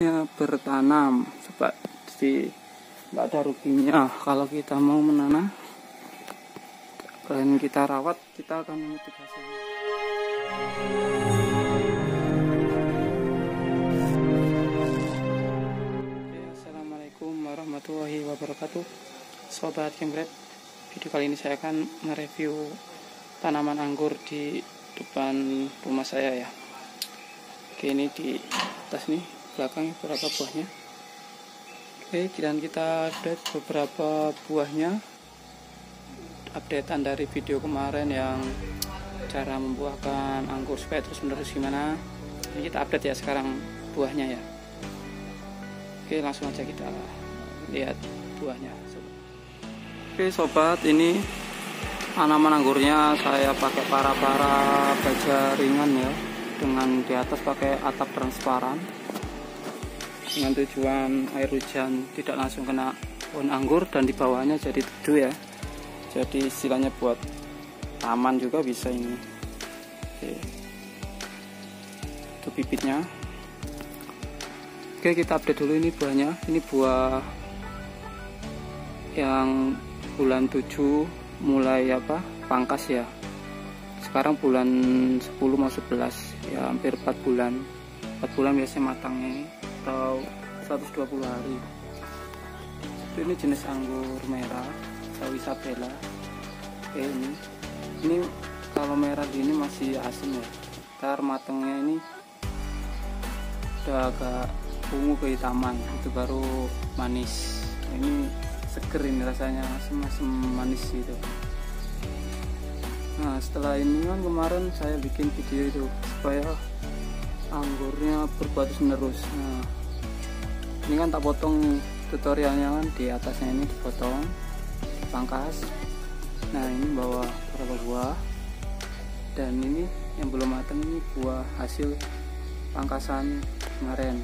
Ya, bertanam seperti nggak ada ruginya. Kalau kita mau menanam dan kita rawat kita akan Oke, Assalamualaikum warahmatullahi wabarakatuh. Sobat Gamebred Video kali ini saya akan mereview tanaman anggur di depan rumah saya ya. Oke ini di atas nih belakang beberapa buahnya. Oke dan kita update beberapa buahnya. Updatean dari video kemarin yang cara membuahkan anggur supaya terus menerus gimana. Ini kita update ya sekarang buahnya ya. Oke langsung aja kita lihat buahnya. Oke sobat ini tanaman anggurnya saya pakai para-para baja ringan ya. Dengan di atas pakai atap transparan dengan tujuan air hujan tidak langsung kena pohon anggur dan di bawahnya jadi teduh ya. Jadi istilahnya buat taman juga bisa ini. Oke. Itu bibitnya. Oke kita update dulu ini buahnya. Ini buah yang bulan 7 mulai apa? Pangkas ya. Sekarang bulan 10 masuk 11 ya hampir 4 bulan. 4 bulan biasanya matangnya atau 120 hari. Ini jenis anggur merah atau Isabella Oke, ini. Ini kalau merah gini masih asin ya. Ntar matangnya ini udah agak ungu kehitaman itu baru manis. Ini seger ini rasanya asam-asam manis gitu. Nah setelah ini kan kemarin saya bikin video itu supaya anggurnya berbuah menerus. Nah ini kan tak potong tutorialnya kan di atasnya ini dipotong pangkas nah ini bawa beberapa buah. Dan ini yang belum matang ini buah hasil pangkasan kemarin.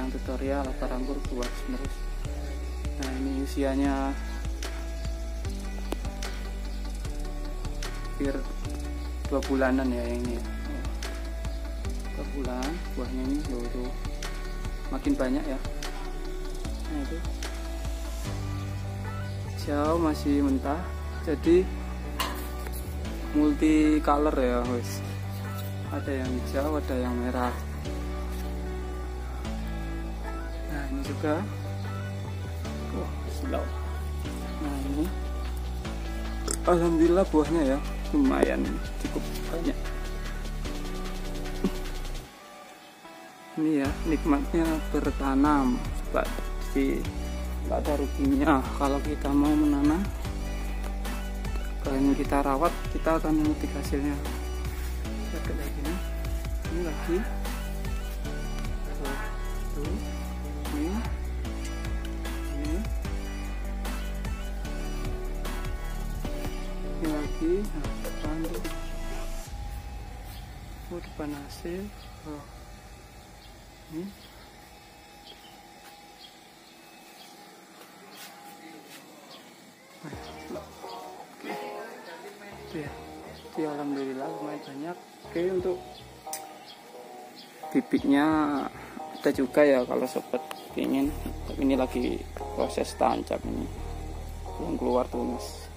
Yang tutorial lapar anggur buah menerus. Nah ini usianya hampir dua bulanan ya ini bulan buahnya ini tuh, tuh makin banyak ya. Nah itu. Jauh masih mentah. Jadi multi color ya wis. Ada yang hijau ada yang merah. Nah ini juga. Wah slow nah ini. Alhamdulillah buahnya ya lumayan cukup banyak ini ya nikmatnya bertanam. Seperti nggak ada ruginya. Kalau kita mau menanam dan kita rawat kita akan memetik hasilnya. Lihat lagi nih ini lagi. Tuh ini. Ini. Ini lagi. Nah depan. Oh depan hasil. Oh ini ya alhamdulillah lumayan banyak. Oke untuk bibitnya ada juga ya kalau sobat ingin. Ini lagi proses tancap ini. Belum keluar tunas.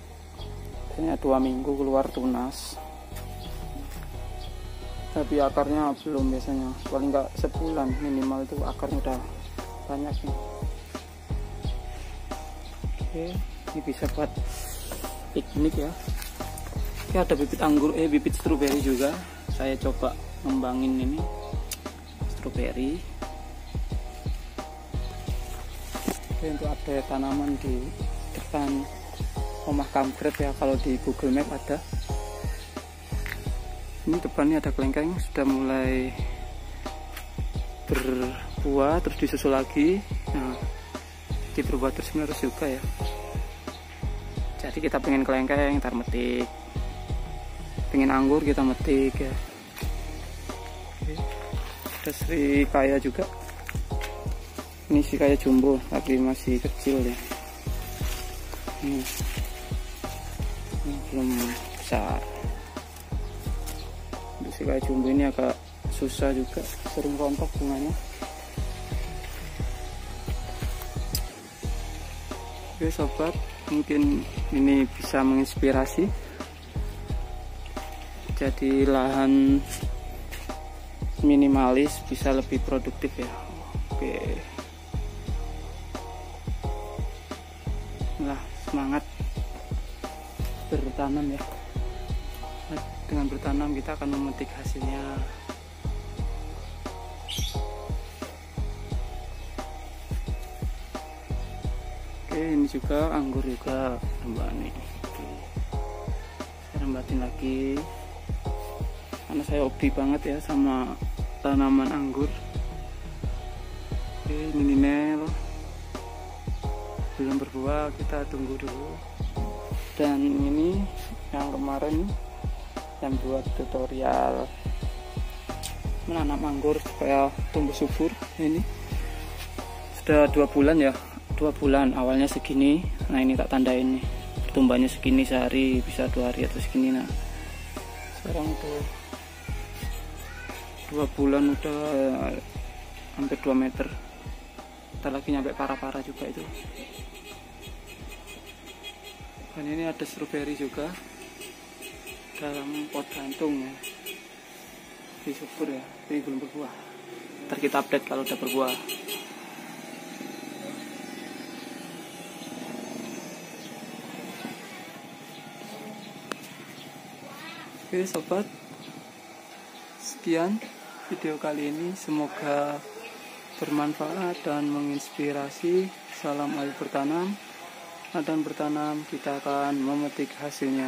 Hanya dua minggu keluar tunas tapi akarnya belum biasanya. Paling enggak sebulan minimal itu akarnya udah banyak nih oke ini bisa buat piknik ya. Oke ada bibit anggur eh bibit stroberi juga. Saya coba ngembangin ini. Stroberi. Oke untuk ada tanaman di depan rumah kampret ya. Kalau di google map ada ini depannya ada kelengkeng sudah mulai berbuah terus disusul lagi. Nah di berbuah terus menerus juga ya. Jadi kita pengen kelengkeng ntar metik. Pengen anggur kita metik ya. Ada Sri Kaya juga. Ini si Kaya jumbo tapi masih kecil ya. Ini, ini belum besar kayak jumbo ini agak susah juga sering rontok bunganya. Oke sobat mungkin ini bisa menginspirasi. Jadi lahan minimalis bisa lebih produktif ya. Oke. Lah semangat bertanam ya. Dengan bertanam kita akan memetik hasilnya. oke ini juga anggur juga mbak nih. Saya rembatin lagi. Karena saya hobi banget ya sama tanaman anggur. Oke ini Nel belum berbuah kita tunggu dulu. Dan ini yang kemarin yang buat tutorial menanam anggur supaya tumbuh subur ini. Sudah dua bulan ya dua bulan. Awalnya segini nah ini tak tandain nih. Pertumbuhannya segini sehari bisa dua hari atau segini nah. Sekarang tuh dua bulan udah hampir dua meter. Kita lagi nyampe parah-parah juga itu. Dan ini ada stroberi juga dalam pot gantung ya. Di subur ya ini belum berbuah. Ntar kita update kalau udah berbuah. Oke sobat. Sekian video kali ini. Semoga bermanfaat dan menginspirasi. Salam air bertanam. Dan bertanam kita akan memetik hasilnya